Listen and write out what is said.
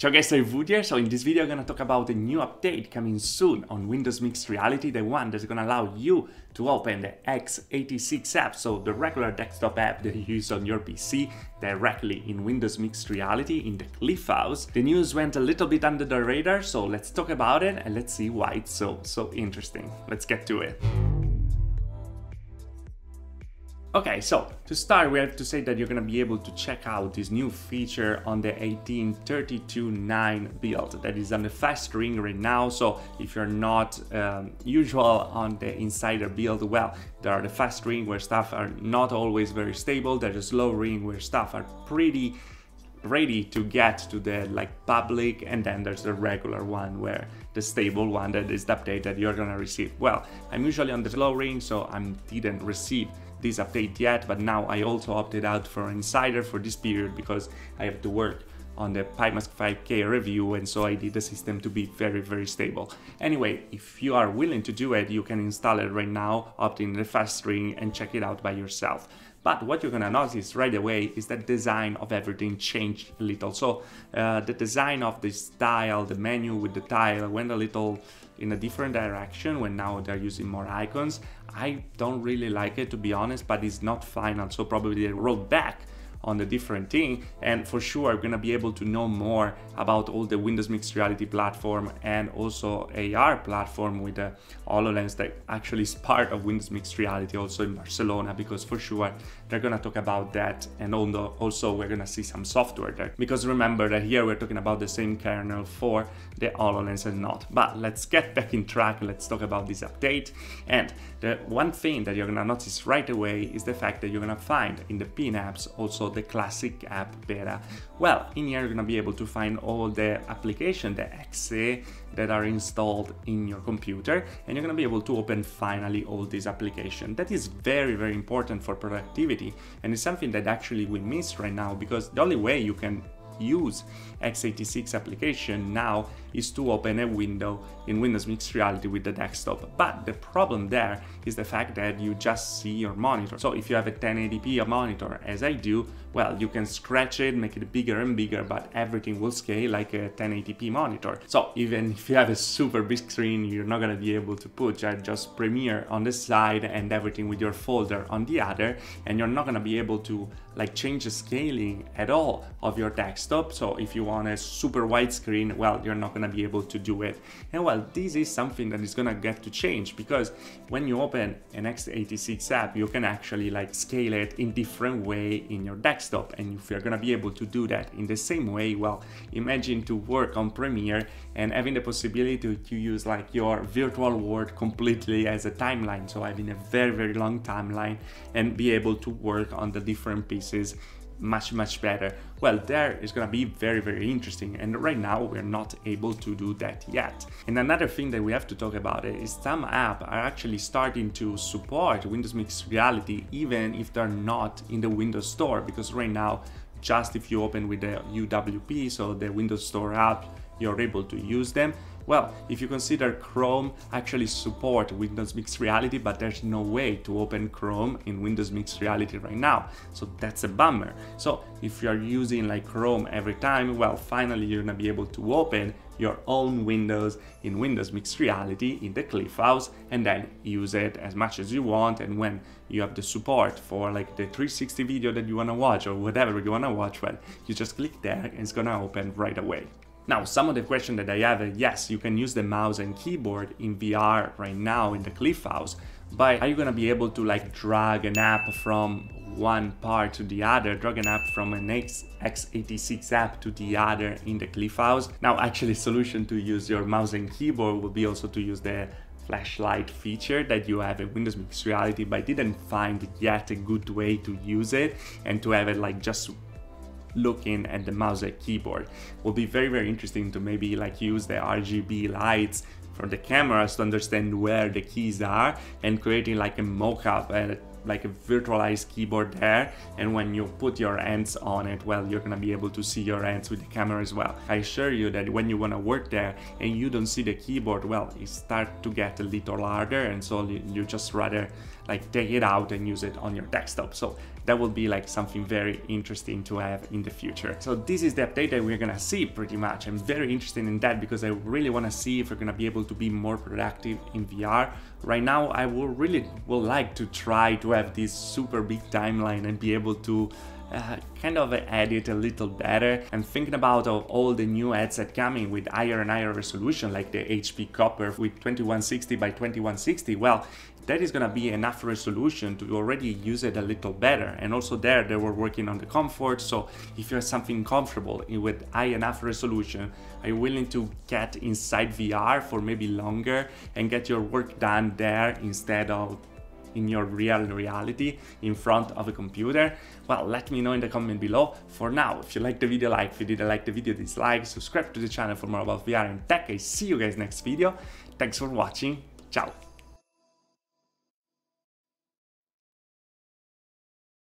Ciao guys, I'm Wood. So in this video I'm gonna talk about a new update coming soon on Windows Mixed Reality, the one that's gonna allow you to open the x86 app, so the regular desktop app that you use on your PC directly in Windows Mixed Reality in the CliffHouse. The news went a little bit under the radar, so let's talk about it and let's see why it's so, so interesting. Let's get to it. Okay, so to start, we have to say that you're gonna be able to check out this new feature on the 1832.9 build that is on the fast ring right now. So if you're not um, usual on the insider build, well, there are the fast ring where stuff are not always very stable. There's a slow ring where stuff are pretty ready to get to the like public and then there's the regular one where the stable one that is the update that you're gonna receive well i'm usually on the slow ring so i didn't receive this update yet, but now I also opted out for Insider for this period because I have to work on the Pimax 5K review and so I need the system to be very very stable. Anyway, if you are willing to do it, you can install it right now, opt in the fast ring and check it out by yourself. But what you're gonna notice right away is that design of everything changed a little. So uh, the design of the style, the menu with the tile went a little in a different direction when now they're using more icons. I don't really like it to be honest, but it's not final. So probably they rolled back on the different thing and for sure I'm gonna be able to know more about all the Windows Mixed Reality platform and also AR platform with the HoloLens that actually is part of Windows Mixed Reality also in Barcelona because for sure they're gonna talk about that and also we're gonna see some software there. Because remember that here we're talking about the same kernel for the HoloLens and not. But let's get back in track let's talk about this update. And the one thing that you're gonna notice right away is the fact that you're gonna find in the pin apps also the classic app beta. Well, in here you're gonna be able to find all the application, the exe that are installed in your computer and you're gonna be able to open finally all these applications. That is very, very important for productivity and it's something that actually we miss right now because the only way you can use x86 application now is to open a window in Windows Mixed Reality with the desktop. But the problem there is the fact that you just see your monitor. So if you have a 1080p monitor, as I do, well, you can scratch it, make it bigger and bigger, but everything will scale like a 1080p monitor. So even if you have a super big screen, you're not gonna be able to put just Premiere on the side and everything with your folder on the other, and you're not gonna be able to like change the scaling at all of your desktop. So if you want a super wide screen, well, you're not gonna be able to do it. And well, this is something that is gonna get to change because when you open an x86 app, you can actually like scale it in different way in your desktop. Stop and if you're gonna be able to do that in the same way, well, imagine to work on Premiere and having the possibility to, to use like your virtual world completely as a timeline. So having a very, very long timeline and be able to work on the different pieces much much better. Well there is gonna be very very interesting and right now we're not able to do that yet. And another thing that we have to talk about is some apps are actually starting to support windows mixed reality even if they're not in the windows store because right now just if you open with the uwp so the windows store app you're able to use them well, if you consider Chrome actually support Windows Mixed Reality, but there's no way to open Chrome in Windows Mixed Reality right now. So that's a bummer. So if you're using like Chrome every time, well, finally you're gonna be able to open your own windows in Windows Mixed Reality in the Cliff House and then use it as much as you want and when you have the support for like the 360 video that you wanna watch or whatever you wanna watch, well, you just click there and it's gonna open right away. Now, some of the questions that I have, yes, you can use the mouse and keyboard in VR right now in the Cliff House, but are you gonna be able to like drag an app from one part to the other, drag an app from an X x86 app to the other in the Cliff House? Now, actually, solution to use your mouse and keyboard would be also to use the flashlight feature that you have in Windows Mixed Reality, but I didn't find yet a good way to use it and to have it like just looking at the mouse and keyboard. Will be very, very interesting to maybe like use the RGB lights from the cameras to understand where the keys are and creating like a mock-up and like a virtualized keyboard there. And when you put your hands on it well you're gonna be able to see your hands with the camera as well. I assure you that when you want to work there and you don't see the keyboard well it start to get a little harder. And so you just rather like take it out and use it on your desktop. So that will be like something very interesting to have in the future. So this is the update that we're gonna see pretty much. I'm very interested in that because I really wanna see if we're gonna be able to be more productive in VR. Right now, I will really will like to try to have this super big timeline and be able to uh, kind of edit a little better and thinking about all the new headset coming with higher and higher resolution like the HP Copper with 2160 by 2160 well that is gonna be enough resolution to already use it a little better and also there they were working on the comfort so if you have something comfortable with high enough resolution are you willing to get inside VR for maybe longer and get your work done there instead of in your real reality in front of a computer? Well, let me know in the comment below. For now, if you liked the video, like, if you didn't like the video, dislike, subscribe to the channel for more about VR and tech. I see you guys next video. Thanks for watching. Ciao.